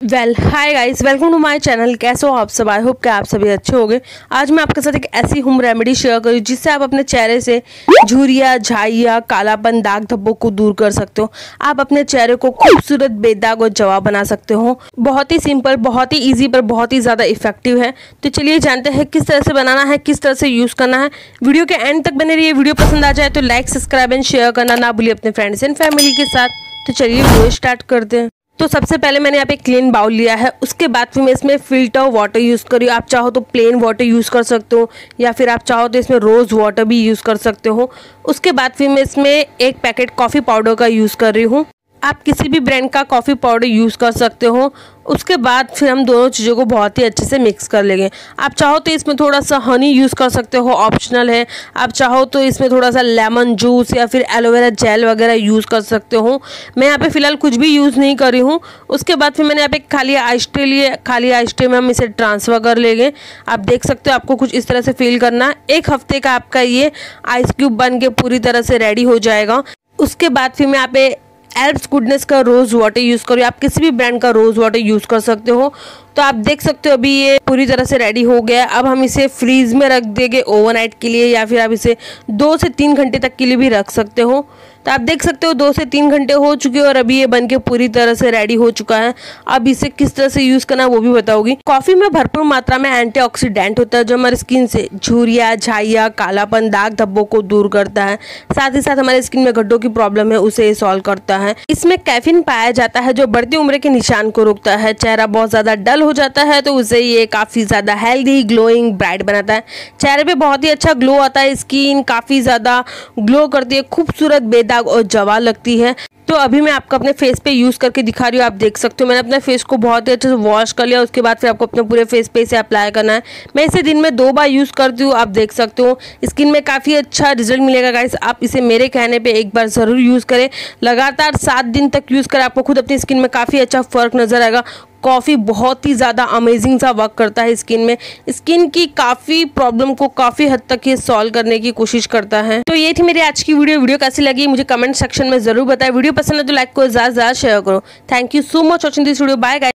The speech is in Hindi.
Well hi guys welcome to my channel कैसे हो आप सब? आई होप कि आप सभी अच्छे होंगे। आज मैं आपके साथ एक ऐसी होम रेमेडी शेयर करूँ, जिससे आप अपने चेहरे से झुरिया, झाइया, कालापन, दाग धब्बों को दूर कर सकते हो। आप अपने चेहरे को खूबसूरत, बेदाग और जवाब बना सकते हो। बहुत ही सिंपल बहुत ही ईजी पर बहुत ही ज़्यादा इफ़ेक्टिव है। तो चलिए जानते हैं किस तरह से बनाना है, किस तरह से यूज़ करना है। वीडियो के एंड तक बने रहिए। वीडियो पसंद आ जाए तो लाइक सब्सक्राइब एंड शेयर करना ना भूलिए अपने फ्रेंड्स एंड फैमिली के साथ। तो चलिए वीडियो स्टार्ट करते हैं। तो सबसे पहले मैंने यहाँ पे क्लीन बाउल लिया है। उसके बाद फिर मैं इसमें फ़िल्टर वाटर यूज़ करी। आप चाहो तो प्लेन वाटर यूज़ कर सकते हो, या फिर आप चाहो तो इसमें रोज़ वाटर भी यूज़ कर सकते हो। उसके बाद फिर मैं इसमें एक पैकेट कॉफ़ी पाउडर का यूज़ कर रही हूँ। आप किसी भी ब्रांड का कॉफ़ी पाउडर यूज़ कर सकते हो। उसके बाद फिर हम दोनों चीज़ों को बहुत ही अच्छे से मिक्स कर लेंगे। आप चाहो तो इसमें थोड़ा सा हनी यूज़ कर सकते हो ऑप्शनल है। आप चाहो तो इसमें थोड़ा सा लेमन जूस या फिर एलोवेरा जेल वगैरह यूज़ कर सकते हो। मैं यहाँ पे फ़िलहाल कुछ भी यूज़ नहीं कर रही हूँ। उसके बाद फिर मैंने यहाँ पे खाली आइस्ट्रे लिए, खाली आइस्ट्रे में हम इसे ट्रांसफ़र कर लेंगे। आप देख सकते हो आपको कुछ इस तरह से फील करना एक हफ़्ते का आपका ये आइस क्यूब बन के पूरी तरह से रेडी हो जाएगा। उसके बाद फिर मैं यहाँ पे एल्प्स गुडनेस का रोज़ वाटर यूज़ करो आप किसी भी ब्रांड का रोज़ वाटर यूज़ कर सकते हो। तो आप देख सकते हो, अभी ये पूरी तरह से रेडी हो गया अब हम इसे फ्रीज में रख देंगे ओवरनाइट के लिए, या फिर आप इसे दो से तीन घंटे तक के लिए भी रख सकते हो। तो आप देख सकते हो, दो से तीन घंटे हो चुके हैं और अभी ये बन के पूरी तरह से रेडी हो चुका है। अब इसे किस तरह से यूज़ करना है वो भी बताऊँगी। कॉफ़ी में भरपूर मात्रा में एंटीऑक्सीडेंट होता है जो हमारी स्किन से झुरिया, झाइया, कालापन, दाग धब्बों को दूर करता है। साथ ही साथ हमारे स्किन में गड्ढों की प्रॉब्लम है, उसे सॉल्व करता है। इसमें कैफिन पाया जाता है जो बढ़ती उम्र के निशान को रोकता है। चेहरा बहुत ज़्यादा डल हो जाता है तो उसे ये काफ़ी ज़्यादा हेल्दी ग्लोइंग ब्राइट बनाता है। चेहरे पे बहुत ही अच्छा ग्लो आता है स्किन काफ़ी ज़्यादा ग्लो करती है, खूबसूरत बेदाग और जवा लगती है। तो अभी मैं आपको अपने फेस पे यूज़ करके दिखा रही हूँ, आप देख सकते हो। मैंने अपने फेस को बहुत ही अच्छे से वॉश कर लिया, उसके बाद फिर आपको अपने पूरे फेस पे इसे अप्लाई करना है। मैं इसे दिन में दो बार यूज़ करती हूँ, आप देख सकते हो। स्किन में काफ़ी अच्छा रिज़ल्ट मिलेगा गाइस आप इसे मेरे कहने पर एक बार ज़रूर यूज़ करें। लगातार सात दिन तक यूज़ करें आपको खुद अपनी स्किन में काफ़ी अच्छा फ़र्क नज़र आएगा। कॉफ़ी बहुत ही ज़्यादा अमेजिंग सा वर्क करता है स्किन में। स्किन की काफ़ी प्रॉब्लम को काफ़ी हद तक ये सॉल्व करने की कोशिश करता है। तो ये थी मेरी आज की वीडियो वीडियो कैसी लगी, मुझे कमेंट सेक्शन में ज़रूर बताएँ। वीडियो पसंद है तो लाइक को ज़्यादा ज़्यादा शेयर करो। Thank you so much watching this video bye